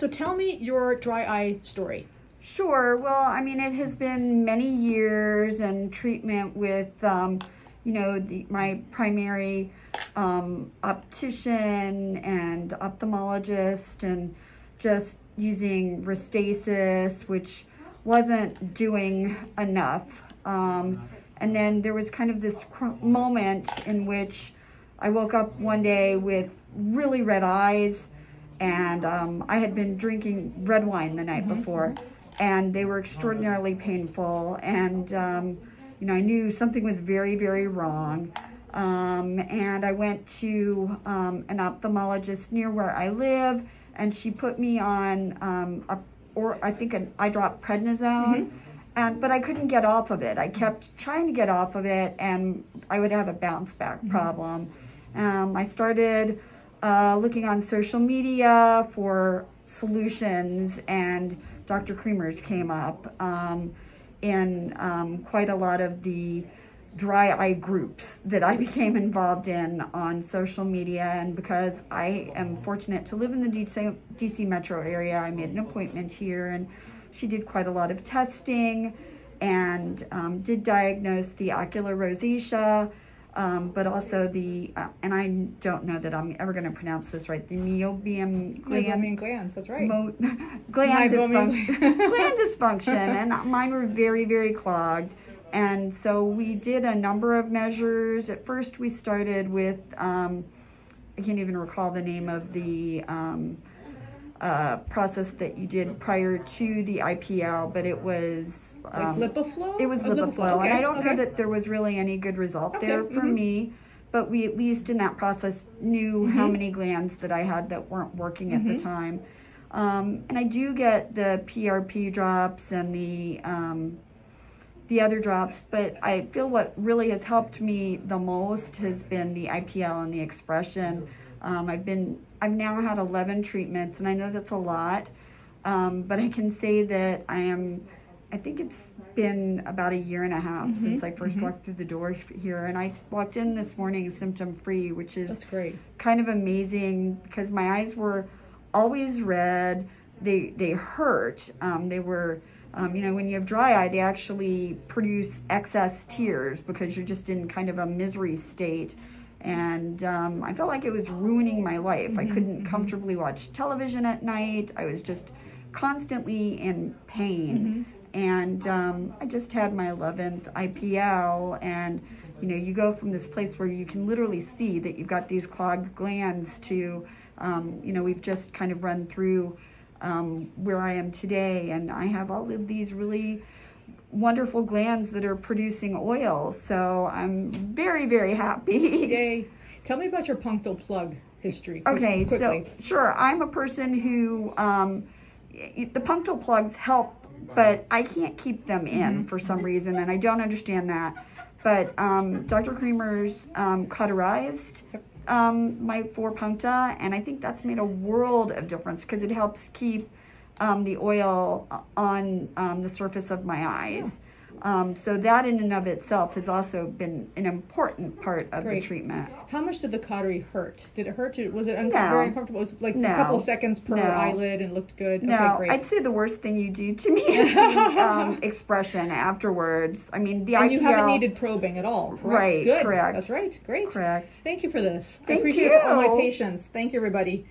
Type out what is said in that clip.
So tell me your dry eye story. Sure. Well, I mean, it has been many years and treatment with, um, you know, the, my primary um, optician and ophthalmologist and just using Restasis, which wasn't doing enough. Um, and then there was kind of this moment in which I woke up one day with really red eyes and um, I had been drinking red wine the night mm -hmm. before and they were extraordinarily painful and um, you know I knew something was very very wrong um, and I went to um, an ophthalmologist near where I live and she put me on um, a, or I think an eye drop prednisone mm -hmm and but I couldn't get off of it. I kept trying to get off of it, and I would have a bounce back mm-hmm. problem. Um, I started uh, looking on social media for solutions, and Dr. Cremers came up um, in um, quite a lot of the dry eye groups that I became involved in on social media. And because I am fortunate to live in the DC, DC metro area, I made an appointment here and she did quite a lot of testing and um, did diagnose the ocular rosacea, um, but also the, uh, and I don't know that I'm ever going to pronounce this right, the meibomian gland. Meibomian glands, that's right. Mo gland, dysfunction, gland dysfunction, and mine were very, very clogged. And so we did a number of measures. At first we started with, um, I can't even recall the name of the, um, uh, process that you did prior to the IPL, but it was um, like LipiFlow. It was oh, LipiFlow, okay. and I don't okay. know that there was really any good result okay. there for mm -hmm. me. But we at least in that process knew mm -hmm. how many glands that I had that weren't working mm -hmm. at the mm-hmm. time. Um, and I do get the PRP drops and the um, the other drops, but I feel what really has helped me the most has been the IPL and the expression. Um, I've been, I've now had 11 treatments and I know that's a lot, um, but I can say that I am, I think it's been about a year and a half mm -hmm, since I 1st mm -hmm. walked through the door here and I walked in this morning symptom free, which is that's great. kind of amazing because my eyes were always red. They, they hurt. Um, they were, um, you know, when you have dry eye, they actually produce excess tears because you're just in kind of a misery state and um, I felt like it was ruining my life. I mm-hmm, couldn't mm -hmm. comfortably watch television at night. I was just constantly in pain. Mm -hmm. And um, I just had my 11th IPL and you know, you go from this place where you can literally see that you've got these clogged glands to, um, you know, we've just kind of run through um, where I am today and I have all of these really wonderful glands that are producing oil. So I'm very, very happy. Yay. Tell me about your punctal plug history. Okay, quickly. so sure. I'm a person who, um, the punctal plugs help, but I can't keep them in mm -hmm. for some reason, and I don't understand that. But um, Dr. Cremers um, cauterized um, my four puncta, and I think that's made a world of difference because it helps keep um, the oil on um, the surface of my eyes. Um, so that in and of itself has also been an important part of Great. the treatment. How much did the cautery hurt? Did it hurt? Was it no. very uncomfortable? Was it like no. a couple seconds per no. eyelid and looked good? No, okay, I'd say the worst thing you do to me is um, expression afterwards. I mean, the and IPL, you haven't needed probing at all, correct? Right, good. correct. That's right. Great. Correct. Thank you for this. Thank I appreciate you. all my patience. Thank you, everybody.